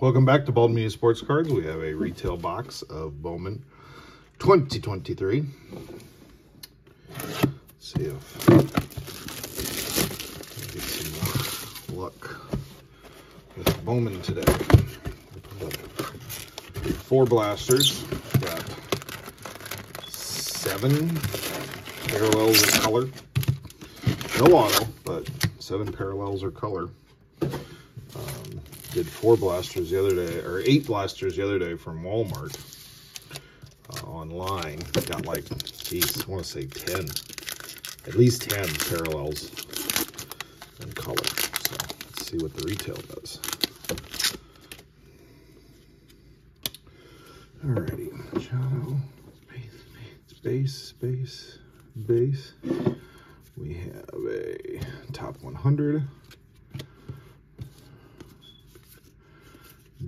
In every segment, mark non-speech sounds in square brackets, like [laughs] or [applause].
Welcome back to Bald Meanies Sports Cards. We have a retail box of Bowman 2023. Let's see if we get some luck with Bowman today. Four blasters. Got seven parallels of color. No auto, but seven parallels or color did four blasters the other day, or eight blasters the other day from Walmart uh, online. Got like, geez, I want to say 10, at least 10 parallels in color. So let's see what the retail does. Alrighty, Machado, base, base, base, base. We have a top 100.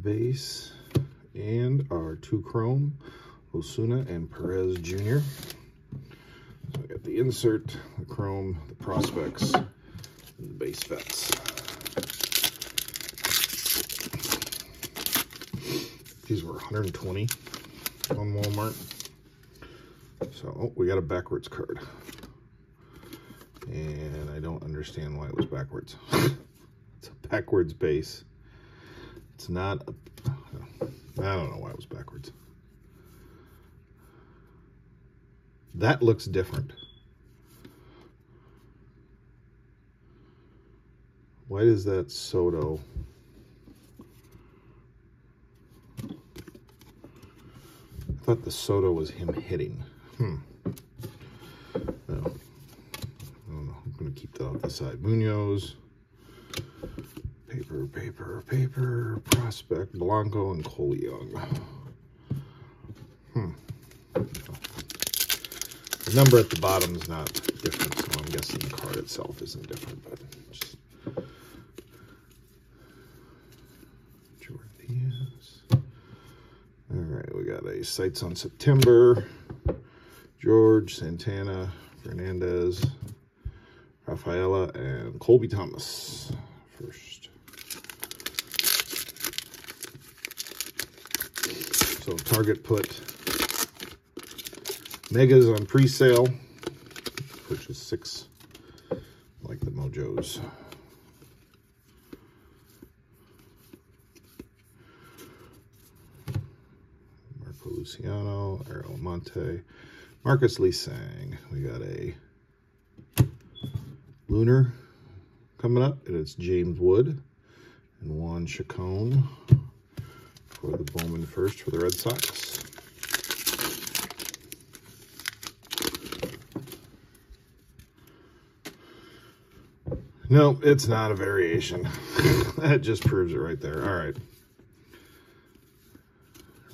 Base and our two chrome, Osuna and Perez Jr. So I got the insert, the chrome, the prospects, and the base vets. These were 120 on Walmart. So oh, we got a backwards card. And I don't understand why it was backwards. [laughs] it's a backwards base. It's not, a, I don't know why it was backwards. That looks different. Why does that Soto? I thought the Soto was him hitting. Hmm. No. I don't know. I'm going to keep that off the side. Munoz. Paper, paper, paper, Prospect, Blanco, and Cole Young. Hmm. The number at the bottom is not different, so I'm guessing the card itself isn't different, but just... All right, we got a Sights on September, George, Santana, Fernandez, Rafaela, and Colby Thomas first. So Target put Megas on pre-sale. Purchase six like the Mojos. Marco Luciano, Ariel Monte, Marcus Lee-Sang. We got a Lunar coming up, and it's James Wood and Juan Chacon for the Bowman first for the Red Sox. No, it's not a variation. [laughs] that just proves it right there. All right.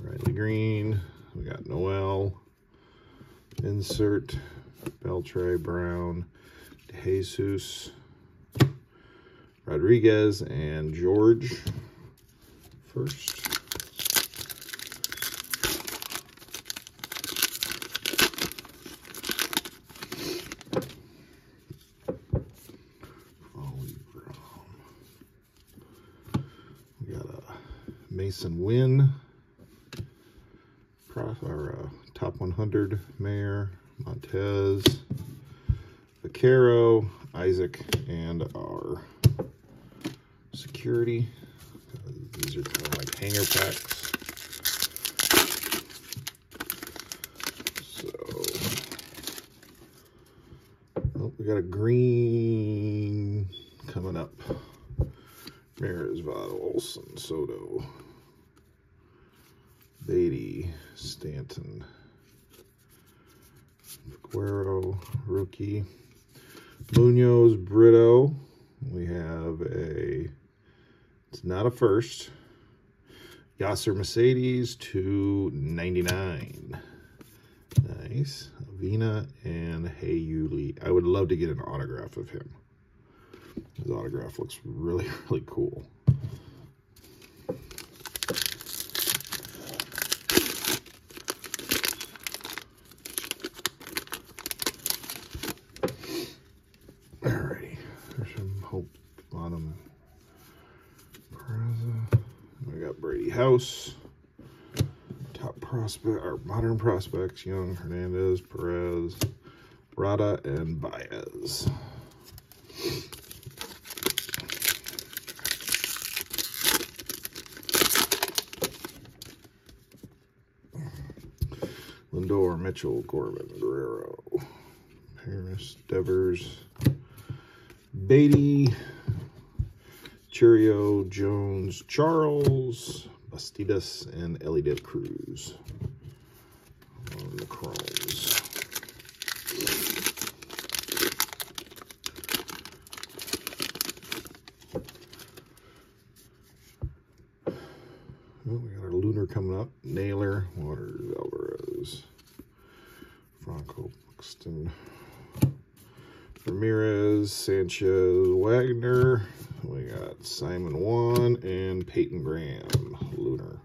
Riley Green. We got Noel. Insert. Beltre Brown. Jesus. Rodriguez and George first. Masyn Winn, our uh, top 100 Mayer, Montez, Vaquero, Isaac, and our security. These are kind of like hanger packs. So, oh, we got a green coming up. Maris, Votto, Olson, Soto. Beatty, Stanton, Guerrero, rookie, Munoz, Brito. We have a, it's not a first, Yasser Mercedes, 299. Nice. Avina and Hayuli. I would love to get an autograph of him. His autograph looks really, [laughs] really cool. got Brady House. Top prospect, our modern prospects, Young, Hernandez, Perez, Rada, and Baez. Lindor, Mitchell, Corbin, Guerrero, Harris, Devers, Beatty, Chourio, Jones, Charles, Bastidas, and Ellie Cruz on the chromes. We got our lunar coming up. Naylor, Waters, Alvarez, Franco, Buxton, Ramirez, Sanchez, Wagner. We got Simon Juan and Peyton Graham, lunar.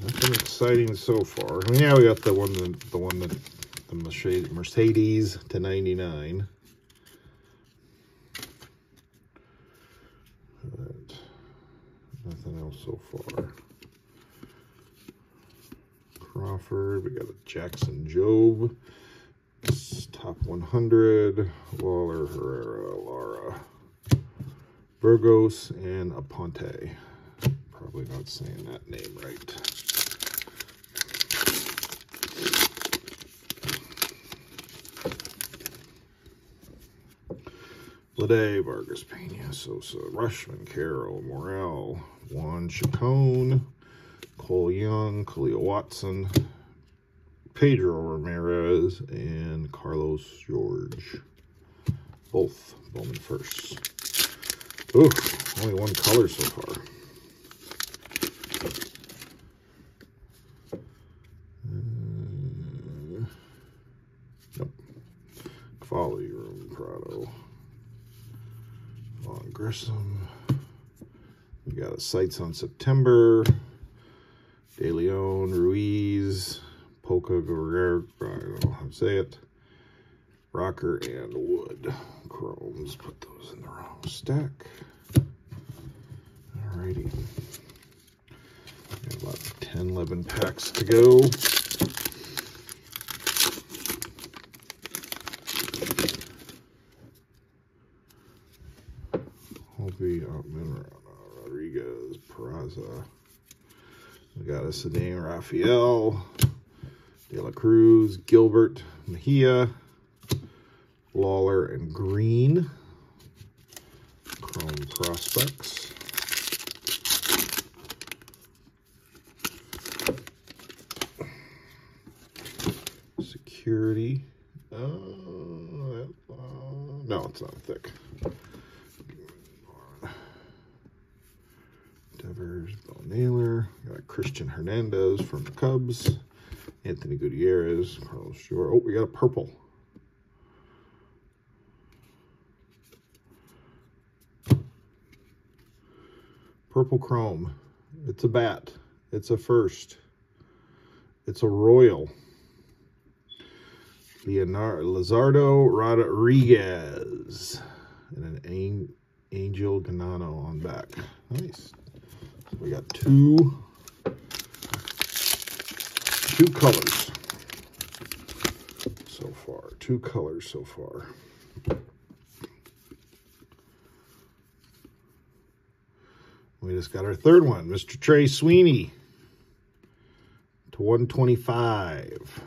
Nothing exciting so far. I mean, yeah, we got the one, the, the one that the Mercedes to 99. But nothing else so far. Crawford, we got a Jackson Jobe, top 100, Waller, Herrera, Lara, Burgos, and Aponte. Probably not saying that name right. Lede, Vargas, Pena, Sosa, Rutschman, Carroll, Morel, Juan Chacon, Cole Young, Khalil Watson, Pedro Ramirez, and Carlos George. Both Bowman first. Ooh, only one color so far. Uh, nope. Room Prado. Vaughn Grissom. Got a sights on September. De Leon, Ruiz, Polka, Guerrero, I don't know how to say it. Rocker and Wood. Chromes, put those in the wrong stack. Alrighty. Got about 10, 11 packs to go. A Ceddanne Rafaela, De La Cruz, Gilbert, Mejia, Lawler, and Green. Chrome Prospects. Security. Uh, uh, no, it's not thick. Devers, Bo Naylor, got Christian Hernandez from the Cubs, Anthony Gutierrez, Carlos Shore. Oh, we got a purple. Purple Chrome. It's a bat. It's a first. It's a Royal. Leonardo Lizardo Rodriguez. And an Angel Ganano on back. Nice. So we got two, two colors so far. Two colors so far. We just got our third one, Mr. Trey Sweeney to 125.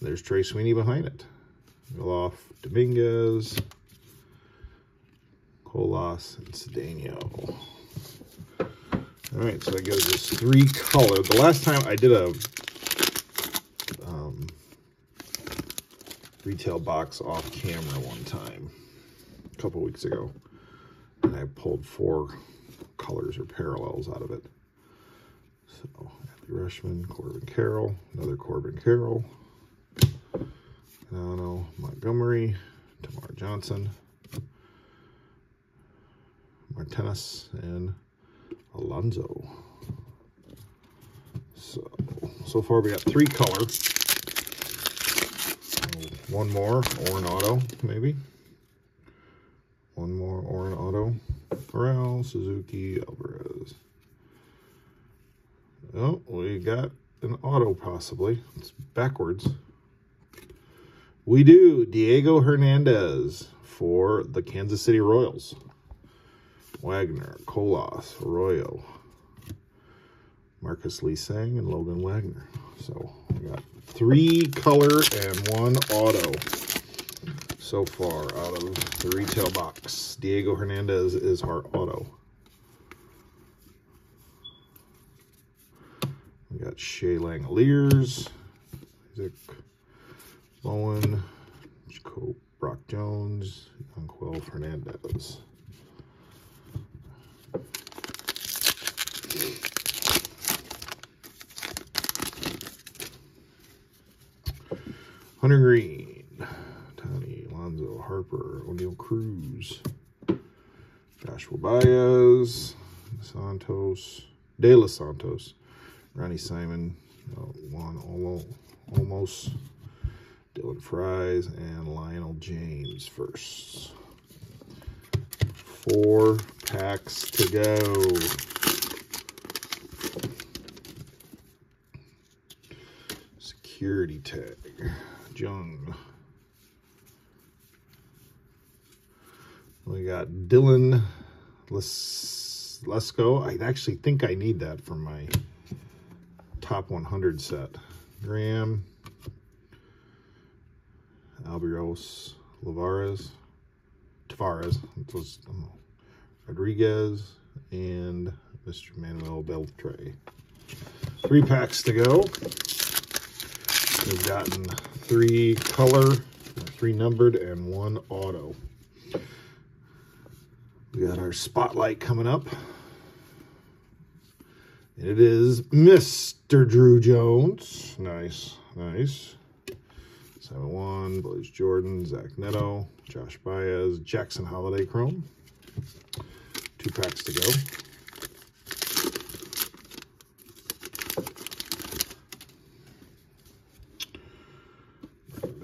There's Trey Sweeney behind it. Gelof, Dominguez, Colas, and Cedeno. All right, so that gives us three colors. The last time I did a um, retail box off camera one time, a couple weeks ago, and I pulled four colors or parallels out of it. So, Adley Rutschman, Corbin Carroll, another Corbin Carroll, Canano, Montgomery, Termarr Johnson, Martinez, and Alonso. So, so far we got three color. One more, or an auto, maybe. one more or an auto. Morel, Suzuki, Alvarez. Oh, we got an auto possibly. It's backwards. We do. Diego Hernandez for the Kansas City Royals. Wagner, Colas, Arroyo, Marcus Lee Sang, and Logan Wagner. So we got three color and one auto so far out of the retail box. Diego Hernandez is our auto. We got Shea Langeliers, Isaac Bowen, Brock Jones, Yanquiel Hernandez. Hunter Greene, Tony, Alonzo Harper, Oneil Cruz, Joshua Baez, Santos, De Los Santos, Ronnie Simon, uh, Juan almost, almost, Dylan Fries, and Lionel James first. Four packs to go. Security tag. Jung. We got Dylan Les Lesko. I actually think I need that for my top 100 set. Graham, Albiros, Lavares, Tavares, was, Rodriguez, and Mr. Manuel Beltre. Three packs to go. We've gotten three color, three numbered, and one auto. We got our spotlight coming up. And It is Mr. Drew Jones. Nice, nice. 7-1, Blaze Jordan, Zach Neto, Josh Baez, Jackson Holliday Chrome. Two packs to go.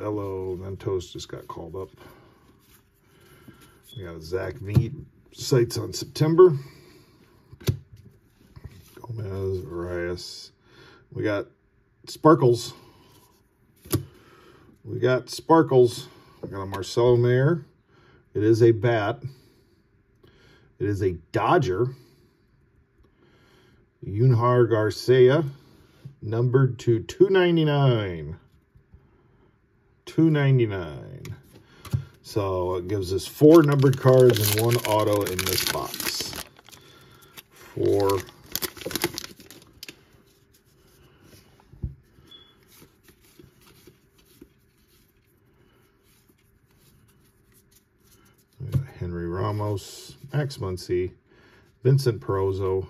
Velo Ventos just got called up. We got Zach Neat sights on September. Gomez, Arias. We got Sparkles. We got Sparkles. We got a Marcelo Mayer. It is a bat. It is a Dodger. Yunhar Garcia, numbered to 299. 299. So it gives us four numbered cards and one auto in this box. Four. Henry Ramos, Max Muncy, Vincent Perozo,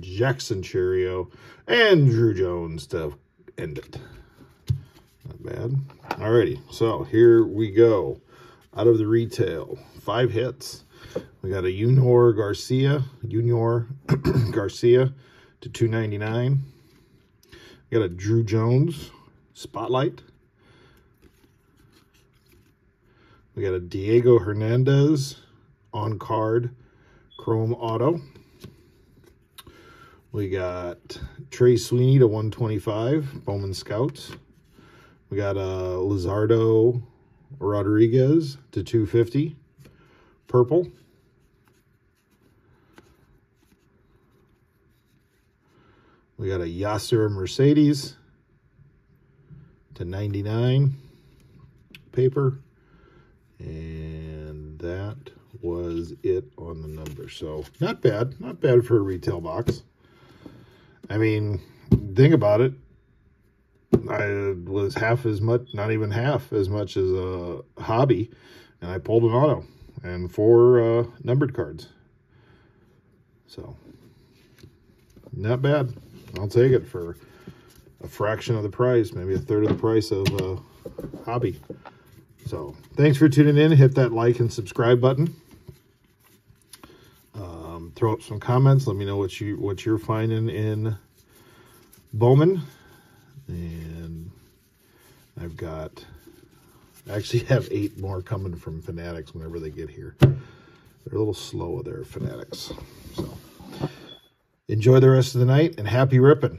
Jackson Chourio, and Drew Jones to end it. Not bad. Alrighty, so here we go. Out of the retail, five hits. We got a Junior Garcia, Junior [clears throat] Garcia to 299. We got a Drew Jones Spotlight. We got a Diego Hernandez on card Chrome Auto. We got Trey Sweeney to 125, Bowman Scouts. We got uh, Lizardo Rodriguez to 250, purple. We got a Yasser Mercedes to 99, paper. And that was it on the number. So not bad, not bad for a retail box. I mean, think about it. I was half as much, not even half as much as a hobby, and I pulled an auto and four uh, numbered cards. So, not bad. I'll take it for a fraction of the price, maybe a third of the price of a hobby. So, thanks for tuning in. Hit that like and subscribe button. Um, throw up some comments. Let me know what you what you're finding in Bowman and I've got, I actually [laughs] have eight more coming from Fanatics whenever they get here. They're a little slow there, Fanatics. So enjoy the rest of the night and happy ripping.